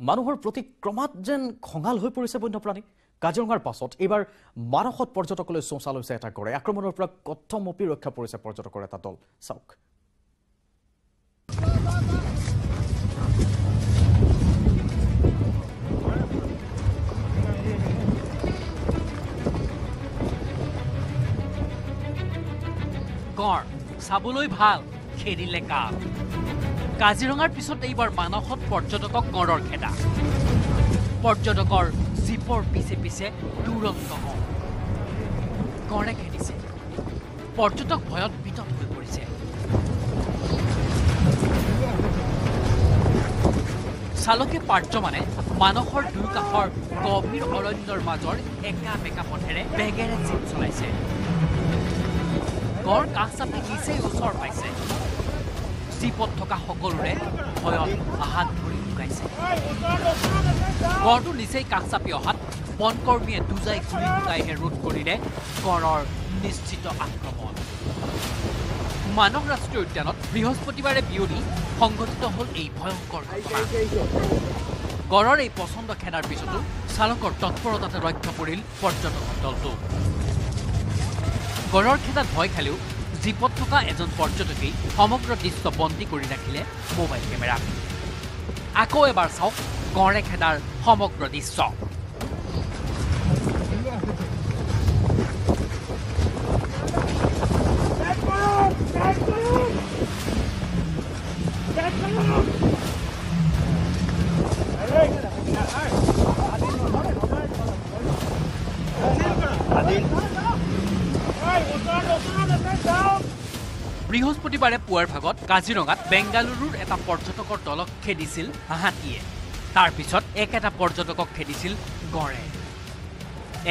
মানুহৰ প্ৰতি ক্ৰমাৎ যেন খঙাল হৈ পৰিছে বন্যপ্ৰাণী। কাজিৰঙাৰ পাছত এইবাৰ মানসত পৰ্যটকলৈ চোঁচা লৈছে এটা গড়ে। আক্ৰমণৰ পৰা কথমপি ৰক্ষা পৰিছে পৰ্যটকৰ এটা দল। চাওক। গড় চাবলৈ ভাল খেদিলে কাল কাজিৰঙাৰ পিছত এইবাৰ মানসত পৰ্যটকক গড়ৰ খেদা। পৰ্যটকৰ জীপৰ পিছে পিছে তুৰন্ত গড় গড়ে খেদিছে পৰ্যটক ভয়ত বিতত হৈ পৰিছে। চালকে পাৰ্যমানে মানসৰ দুই কাষৰ গভীৰ অৰণ্যৰ মাজৰ একা বেকা পথেৰে বেগেৰে জীপ চলাইছে। গড় কাষ চাপি নিচেই ওচৰ পাইছে। জীপত থকা সকলোৰে ভয়ত হাত ভৰি লুকাইছে গড়টো নিচেই কাষ চাপি অহাত বনকৰ্মীয়ে দুজাই গুলী ফুটাইহে ৰোধ কৰিলে গড়ৰ নিশ্চিত আক্ৰমণ। মানস ৰাষ্ট্ৰীয় উদ্যানত বৃহস্পতিবাৰে বিয়লি সংঘটিত হ'ল এই ভয়ংকৰ ঘটনা। গড়ৰ এই পচন্দ খেদাৰ পিছতো চালকৰ তৎপৰতাতে ৰক্ষা পৰিল পৰ্যটক দলটো গড়ৰ খেদাত ভয় খালেও জীপত থকা এজন পৰ্যটকেই সমগ্ৰ দৃশ্য বন্দী কৰি ৰাখিলে মোবাইল কেমেৰাত আকৌ এবাৰ চাওক গড়ে খেদাৰ সমগ্ৰ দৃশ্য। বৃহস্পতিবাৰে পুৱাৰ ভাগত কাজিৰঙাত বেংগালুৰুৰ এটা পৰ্যটকৰ দলক খেদিছিল হাতীয়ে তাৰ পিছত একেটা পৰ্যটকক খেদিছিল গড়ে।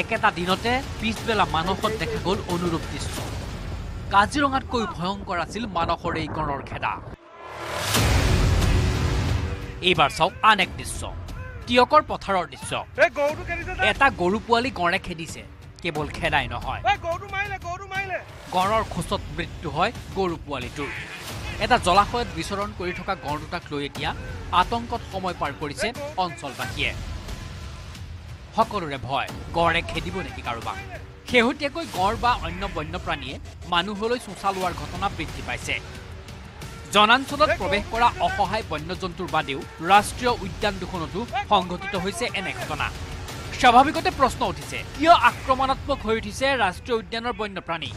একেটা দিনতে পিছবেলা মানসত দেখা গ'ল অনুৰূপ দৃশ্য। কাজিৰঙাতকৈ ভয়ংকৰ আছিল মানসৰ এই গড়ৰ খেদা। এইবাৰ চাওক আন এক দৃশ্য। তিয়কৰ পথাৰৰ দৃশ্য। এটা গৰু পোৱালি গড়ে খেদিছে। কেৱল খেদাই নহয়। গড়ৰ খোচত মৃত্যু হয় গৰু পোৱালিটোৰ। এটা জলাশয়ত বিচৰণ কৰি থকা গড় দুটাক লৈ এতিয়া আতংকত সময় পাৰ কৰিছে অঞ্চলবাসীয়ে। সকলোৰে ভয় গড়ে খেদিব নেকি কাৰোবাক? শেহতীয়াকৈ গড় বা অন্য বন্যপ্ৰাণীয়ে মানুহলৈ চোঁচা লোৱাৰ ঘটনা বৃদ্ধি পাইছে। জনাঞ্চলত প্ৰৱেশ কৰা অসহায় বন্যজন্তুৰ বাদেও ৰাষ্ট্ৰীয় উদ্যান দুখনতো সংঘটিত হৈছে এনে ঘটনা। স্বাভাৱিকতে প্ৰশ্ন উঠিছে কিয় আক্ৰমণাত্মক হৈ উঠিছে ৰাষ্ট্ৰীয় উদ্যানৰ বন্যপ্ৰাণী?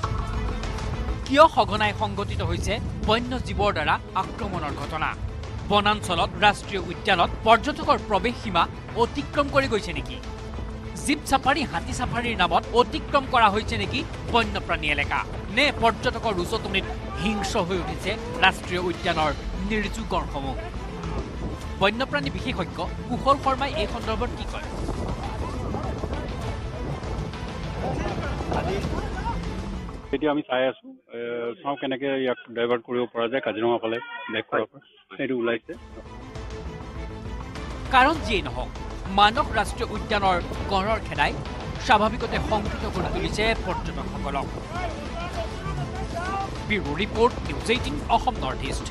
কিয় সঘনাই সংঘটিত হৈছে বন্য জীৱৰ দ্বাৰা আক্ৰমণৰ ঘটনা? বনাঞ্চলত ৰাষ্ট্ৰীয় উদ্যানত পৰ্যটকৰ প্ৰৱেশ সীমা অতিক্ৰম কৰি গৈছে নেকি? জীপ চাফাৰী হাতী চাফাৰীৰ নামত অতিক্ৰম কৰা হৈছে নেকি বন্যপ্ৰাণী এলেকা? নে পৰ্যটকৰ উচতনিত হিংস্ৰ হৈ উঠিছে ৰাষ্ট্ৰীয় উদ্যানৰ নিৰ্জু গড়সমূহ বন্যপ্ৰাণী বিশেষজ্ঞ কুশল শৰ্মাই এই সন্দৰ্ভত কি কয়? এতিয়া আমি চাই আছো চাওঁ কেনেকে ইয়াক ডাইভাৰ্ট কৰিব পৰা যায় কাজিৰঙা ফালে বেক কৰাৰ পৰা। সেইটো ওলাইছে। কাৰণ যিয়েই নহওক মানস ৰাষ্ট্ৰীয় উদ্যানৰ গড়ৰ খেদাই স্বাভাৱিকতে শংকিত কৰি তুলিছে পৰ্যটকসকলক। Bureau report news eighteen Assam north east.